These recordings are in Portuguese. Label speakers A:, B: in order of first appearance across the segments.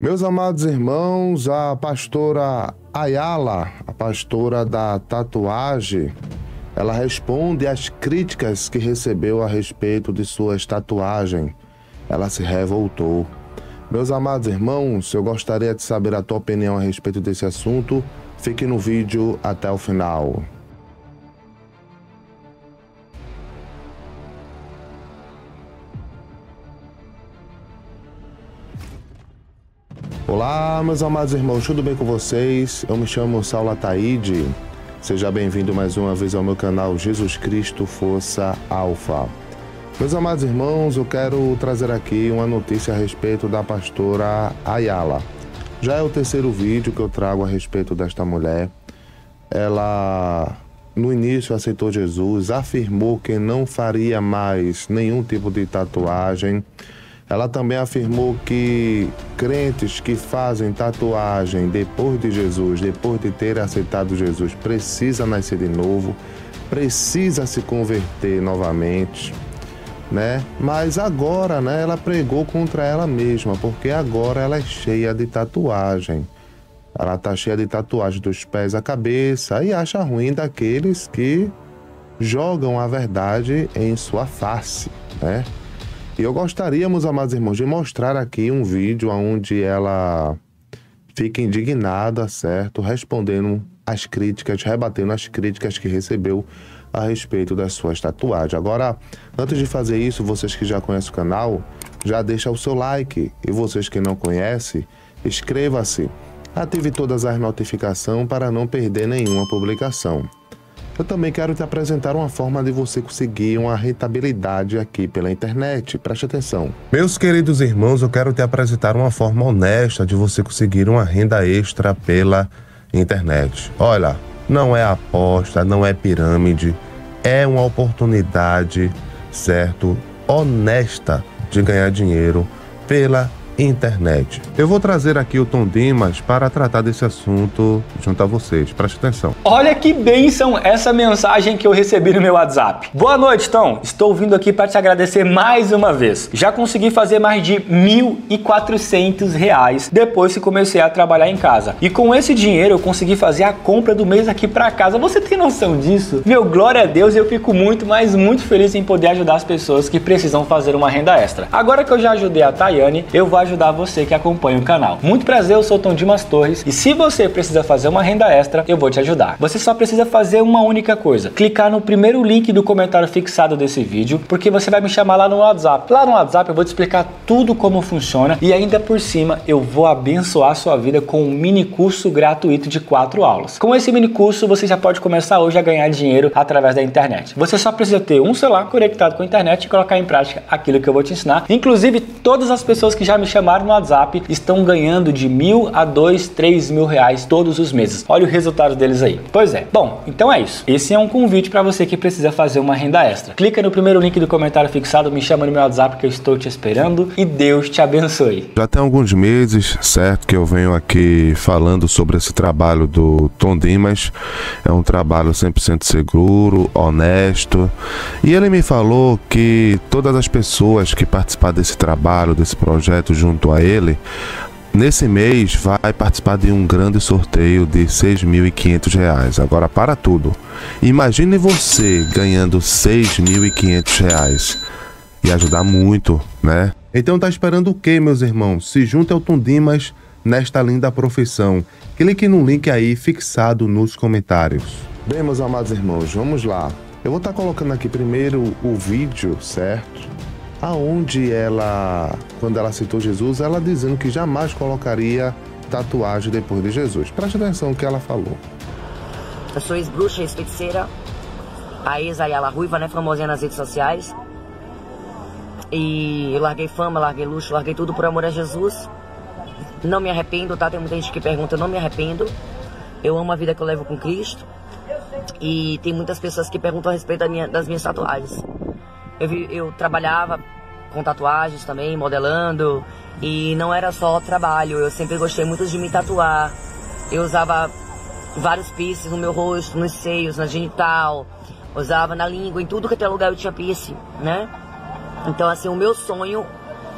A: Meus amados irmãos, a pastora Ayala, a pastora da tatuagem, ela responde às críticas que recebeu a respeito de suas tatuagens. Ela se revoltou. Meus amados irmãos, eu gostaria de saber a tua opinião a respeito desse assunto. Fique no vídeo até o final. Olá, meus amados irmãos, tudo bem com vocês? Eu me chamo Saulo Ataíde. Seja bem-vindo mais uma vez ao meu canal Jesus Cristo Força Alfa. Meus amados irmãos, eu quero trazer aqui uma notícia a respeito da pastora Ayala. Já é o terceiro vídeo que eu trago a respeito desta mulher. Ela, no início, aceitou Jesus, afirmou que não faria mais nenhum tipo de tatuagem ela também afirmou que crentes que fazem tatuagem depois de Jesus, depois de ter aceitado Jesus, precisa nascer de novo, precisa se converter novamente, né? Mas agora, né, ela pregou contra ela mesma, porque agora ela é cheia de tatuagem. Ela está cheia de tatuagem dos pés à cabeça e acha ruim daqueles que jogam a verdade em sua face, né? E eu gostaria, meus amados irmãos, de mostrar aqui um vídeo onde ela fica indignada, certo? Respondendo as críticas, rebatendo as críticas que recebeu a respeito das suas tatuagens. Agora, antes de fazer isso, vocês que já conhecem o canal, já deixa o seu like. E vocês que não conhecem, inscreva-se. Ative todas as notificações para não perder nenhuma publicação. Eu também quero te apresentar uma forma de você conseguir uma rentabilidade aqui pela internet. Preste atenção. Meus queridos irmãos, eu quero te apresentar uma forma honesta de você conseguir uma renda extra pela internet. Olha, não é aposta, não é pirâmide, é uma oportunidade, certo? Honesta de ganhar dinheiro pela internet. Eu vou trazer aqui o Tom Dimas para tratar desse assunto junto a vocês. Preste atenção.
B: Olha que bênção essa mensagem que eu recebi no meu WhatsApp. Boa noite, Tom. Estou vindo aqui para te agradecer mais uma vez. Já consegui fazer mais de 1.400 reais depois que comecei a trabalhar em casa. E com esse dinheiro eu consegui fazer a compra do mês aqui para casa. Você tem noção disso? Meu, glória a Deus, eu fico muito, mas muito feliz em poder ajudar as pessoas que precisam fazer uma renda extra. Agora que eu já ajudei a Tayane, eu vou ajudar você que acompanha o canal. Muito prazer, eu sou o Tom Dimas Torres e se você precisa fazer uma renda extra, eu vou te ajudar. Você só precisa fazer uma única coisa: clicar no primeiro link do comentário fixado desse vídeo, porque você vai me chamar lá no WhatsApp. Lá no WhatsApp eu vou te explicar tudo como funciona e ainda por cima eu vou abençoar sua vida com um mini curso gratuito de quatro aulas. Com esse mini curso você já pode começar hoje a ganhar dinheiro através da internet. Você só precisa ter um celular conectado com a internet e colocar em prática aquilo que eu vou te ensinar. Inclusive, todas as pessoas que já me chamaram no WhatsApp estão ganhando de mil a dois, três mil reais todos os meses. Olha o resultado deles aí. Pois é. Bom, então é isso. Esse é um convite para você que precisa fazer uma renda extra. Clica no primeiro link do comentário fixado, me chama no meu WhatsApp que eu estou te esperando e Deus te abençoe.
A: Já tem alguns meses, certo, que eu venho aqui falando sobre esse trabalho do Tom Dimas. É um trabalho 100% seguro, honesto. E ele me falou que todas as pessoas que participar desse trabalho, desse projeto junto a ele, nesse mês vai participar de um grande sorteio de R$ 6.500. Agora, para tudo, imagine você ganhando R$ 6.500 e ajudar muito, né? Então tá esperando o que, meus irmãos? Se junte ao Tom Dimas nesta linda profissão. Clique no link aí fixado nos comentários. Bem, meus amados irmãos, vamos lá. Eu vou estar tá colocando aqui primeiro o vídeo, certo? Aonde ela, quando ela citou Jesus, ela dizendo que jamais colocaria tatuagem depois de Jesus. Preste atenção no que ela falou.
C: Eu sou ex-bruxa, ex-feiticeira, a ex-Ayala Ruiva, né, famosinha nas redes sociais. E eu larguei fama, larguei luxo, larguei tudo por amor a Jesus. Não me arrependo, tá? Tem muita gente que pergunta, não me arrependo. Eu amo a vida que eu levo com Cristo. E tem muitas pessoas que perguntam a respeito da minha, das minhas tatuagens. Eu, eu trabalhava com tatuagens também, modelando. E não era só trabalho, eu sempre gostei muito de me tatuar. Eu usava vários piercings no meu rosto, nos seios, na genital. Usava na língua, em tudo que até lugar eu tinha piercing, né? Então, assim, o meu sonho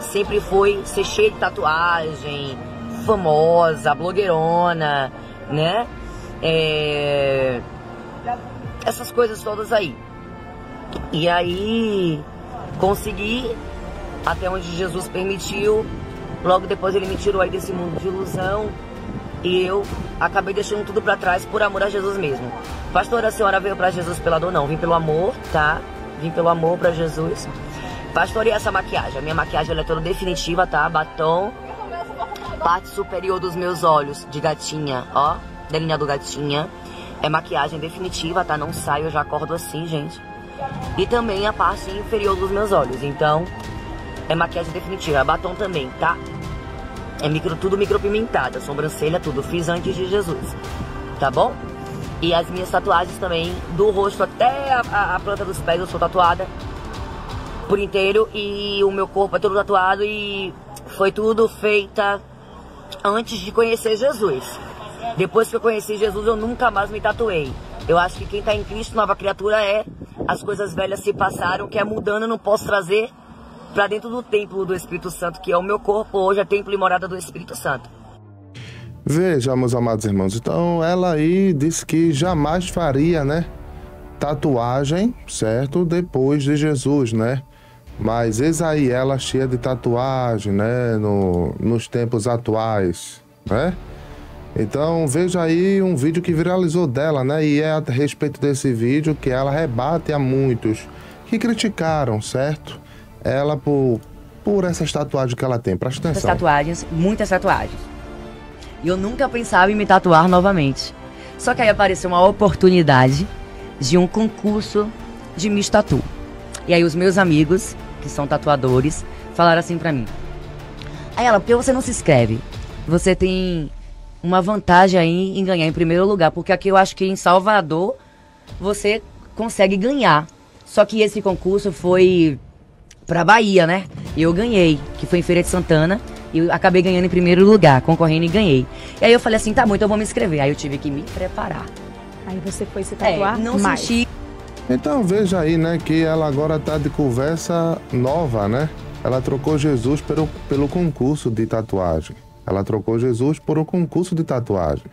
C: sempre foi ser cheio de tatuagem, famosa, blogueirona, né? É... Essas coisas todas aí. E aí consegui, até onde Jesus permitiu. Logo depois ele me tirou aí desse mundo de ilusão. E eu acabei deixando tudo para trás por amor a Jesus mesmo. Pastora, a senhora veio para Jesus pela dor? Não, vim pelo amor, tá? Vim pelo amor para Jesus. Pastor, e essa maquiagem? A minha maquiagem ela é toda definitiva, tá? Batom, parte superior dos meus olhos de gatinha, ó, delineado gatinha. É maquiagem definitiva, tá? Não sai, eu já acordo assim, gente. E também a parte inferior dos meus olhos. Então, é maquiagem definitiva. Batom também, tá? É micro, tudo micropimentada, sobrancelha, tudo. Fiz antes de Jesus, tá bom? E as minhas tatuagens também, do rosto até a, a, a planta dos pés, eu sou tatuada por inteiro. E o meu corpo é todo tatuado e foi tudo feita antes de conhecer Jesus. Depois que eu conheci Jesus, eu nunca mais me tatuei. Eu acho que quem está em Cristo, nova criatura, é as coisas velhas se passaram, que é mudando, eu não posso trazer para dentro do templo do Espírito Santo, que é o meu corpo, hoje é templo e morada do Espírito Santo.
A: Veja, meus amados irmãos, então ela aí disse que jamais faria, né? Tatuagem, certo? Depois de Jesus, né? Mas eis aí ela cheia de tatuagem, né? No, nos tempos atuais, né? Então veja aí um vídeo que viralizou dela, né? E é a respeito desse vídeo que ela rebate a muitos que criticaram, certo? Ela por, por essas tatuagens que ela tem. Presta atenção.
C: Muitas tatuagens, muitas tatuagens. E eu nunca pensava em me tatuar novamente. Só que aí apareceu uma oportunidade de um concurso de Miss Tatu. E aí os meus amigos, que são tatuadores, falaram assim pra mim. Aí ela, por que você não se inscreve? Você tem uma vantagem aí em ganhar em primeiro lugar, porque aqui eu acho que em Salvador você consegue ganhar. Só que esse concurso foi pra Bahia, né? E eu ganhei, que foi em Feira de Santana. E eu acabei ganhando em primeiro lugar, concorrendo e ganhei. E aí eu falei assim, tá bom, então eu vou me inscrever. Aí eu tive que me preparar.
D: Aí você foi se tatuar
C: é, não
D: mais.
C: senti.
A: Então veja aí, né, que ela agora tá de conversa nova, né? Ela trocou Jesus pelo, pelo concurso de tatuagem. Ela trocou Jesus por um concurso de tatuagem.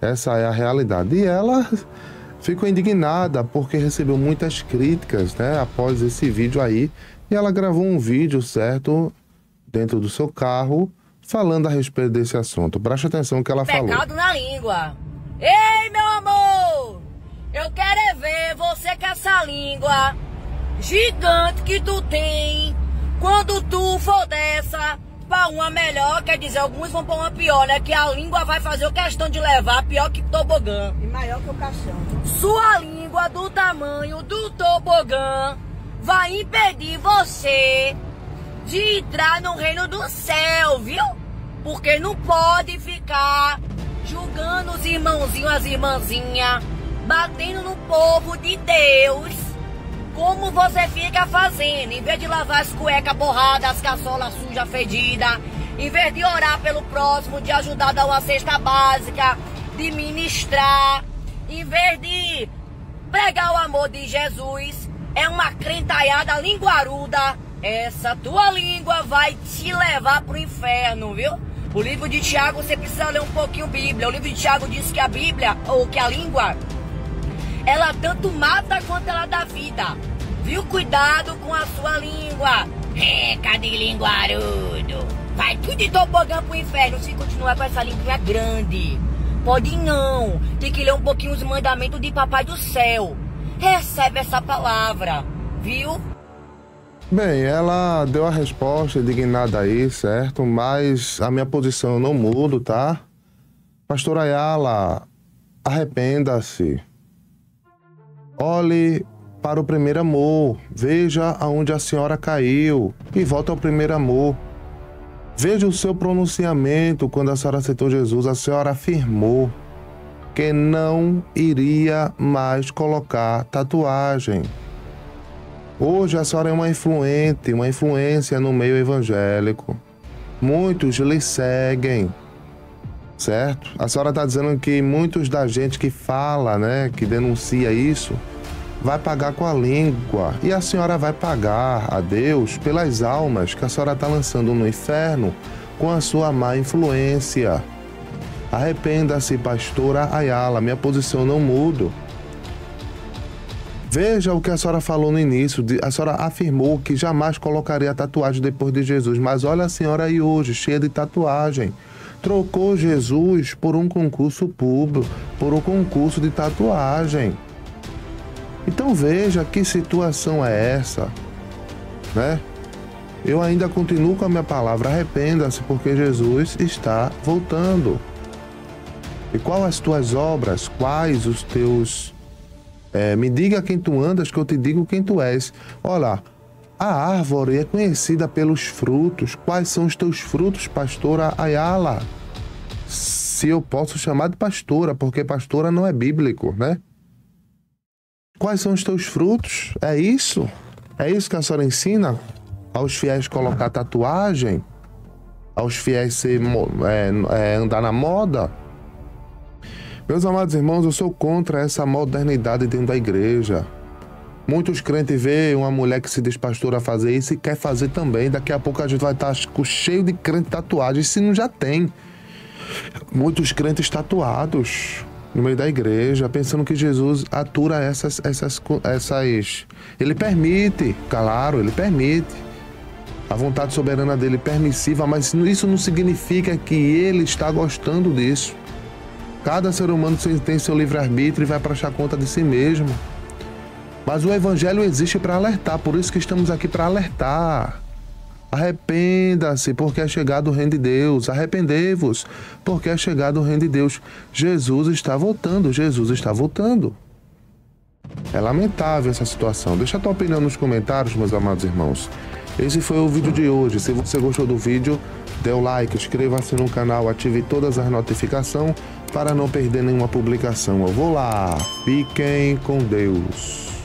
A: Essa é a realidade. E ela ficou indignada porque recebeu muitas críticas, né, após esse vídeo aí. E ela gravou um vídeo, certo, dentro do seu carro, falando a respeito desse assunto. Preste atenção no que ela
C: Pecado
A: falou.
C: Pecado na língua. Ei, meu amor! Eu quero é ver você com essa língua gigante que tu tem. Quando tu for dessa pra uma melhor, quer dizer, alguns vão pra uma pior, né? Que a língua vai fazer questão de levar pior que tobogã.
D: E maior que o caixão.
C: Sua língua do tamanho do tobogã vai impedir você de entrar no reino do céu, viu? Porque não pode ficar julgando os irmãozinhos, as irmãzinhas, batendo no povo de Deus, como você fica fazendo. Em vez de lavar as cuecas borradas, as caçolas sujas, fedidas, em vez de orar pelo próximo, de ajudar a dar uma cesta básica, de ministrar, em vez de pregar o amor de Jesus, é uma crentaiada linguaruda. Essa tua língua vai te levar pro inferno, viu? O livro de Tiago, você precisa ler um pouquinho Bíblia. O livro de Tiago diz que a Bíblia, ou que a língua, ela tanto mata quanto ela dá vida. Viu? Cuidado com a sua língua. Reca de linguarudo. Vai tudo de tobogã pro inferno se continuar com essa língua grande. Pode não. Tem que ler um pouquinho os mandamentos de Papai do Céu. Recebe essa palavra, viu?
A: Bem, ela deu a resposta indignada aí, certo? Mas a minha posição eu não mudo, tá? Pastor Ayala, arrependa-se. Olhe para o primeiro amor. Veja aonde a senhora caiu e volta ao primeiro amor. Veja o seu pronunciamento quando a senhora aceitou Jesus. A senhora afirmou que não iria mais colocar tatuagem. Hoje a senhora é uma influente, uma influência no meio evangélico. Muitos lhe seguem, certo? A senhora está dizendo que muitos da gente que fala, né, que denuncia isso, vai pagar com a língua. E a senhora vai pagar a Deus pelas almas que a senhora está lançando no inferno com a sua má influência. Arrependa-se, pastora Ayala, minha posição não mudo. Veja o que a senhora falou no início. A senhora afirmou que jamais colocaria tatuagem depois de Jesus. Mas olha a senhora aí hoje, cheia de tatuagem. Trocou Jesus por um concurso público, por um concurso de tatuagem. Então veja que situação é essa, né? Eu ainda continuo com a minha palavra, arrependa-se, porque Jesus está voltando. E quais as tuas obras? Quais os teus. É, me diga quem tu andas, que eu te digo quem tu és. Olha, a árvore é conhecida pelos frutos. Quais são os teus frutos, pastora Ayala? Se eu posso chamar de pastora, porque pastora não é bíblico, né? Quais são os teus frutos? É isso? É isso que a senhora ensina? Aos fiéis colocar tatuagem? Aos fiéis ser, é, é, andar na moda? Meus amados irmãos, eu sou contra essa modernidade dentro da igreja. Muitos crentes veem uma mulher que se diz pastora fazer isso e quer fazer também. Daqui a pouco a gente vai estar cheio de crente tatuados. Se não já tem. Muitos crentes tatuados no meio da igreja, pensando que Jesus atura essas, essas, essas. Ele permite, claro, ele permite. A vontade soberana dele é permissiva, mas isso não significa que ele está gostando disso. Cada ser humano tem seu livre-arbítrio e vai achar conta de si mesmo. Mas o Evangelho existe para alertar, por isso que estamos aqui para alertar. Arrependa-se, porque é chegado o reino de Deus. Arrependei-vos, porque é chegado o reino de Deus. Jesus está voltando, Jesus está voltando. É lamentável essa situação. Deixa a tua opinião nos comentários, meus amados irmãos. Esse foi o vídeo de hoje. Se você gostou do vídeo, dê o like, inscreva-se no canal, ative todas as notificações para não perder nenhuma publicação. Eu vou lá. Fiquem com Deus.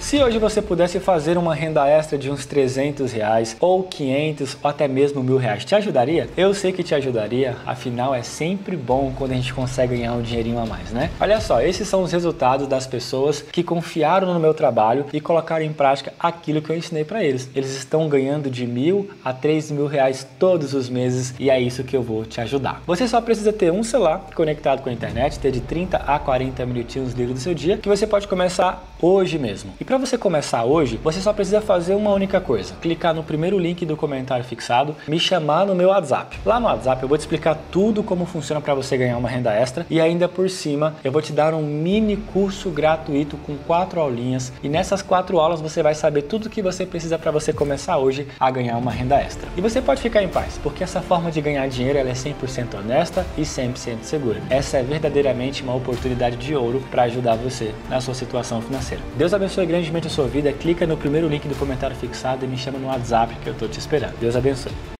B: Se hoje você pudesse fazer uma renda extra de uns 300 reais, ou 500, ou até mesmo mil reais, te ajudaria? Eu sei que te ajudaria, afinal é sempre bom quando a gente consegue ganhar um dinheirinho a mais, né? Olha só, esses são os resultados das pessoas que confiaram no meu trabalho e colocaram em prática aquilo que eu ensinei para eles. Eles estão ganhando de mil a três mil reais todos os meses e é isso que eu vou te ajudar. Você só precisa ter um celular conectado com a internet, ter de 30 a 40 minutinhos livre do seu dia, que você pode começar hoje mesmo. E para você começar hoje, você só precisa fazer uma única coisa: clicar no primeiro link do comentário fixado, me chamar no meu WhatsApp. Lá no WhatsApp eu vou te explicar tudo como funciona para você ganhar uma renda extra e ainda por cima eu vou te dar um mini curso gratuito com quatro aulinhas e nessas quatro aulas você vai saber tudo o que você precisa para você começar hoje a ganhar uma renda extra. E você pode ficar em paz, porque essa forma de ganhar dinheiro ela é 100% honesta e 100% segura. Essa é verdadeiramente uma oportunidade de ouro para ajudar você na sua situação financeira. Deus abençoe grandemente a sua vida, clica no primeiro link do comentário fixado e me chama no WhatsApp que eu estou te esperando. Deus abençoe.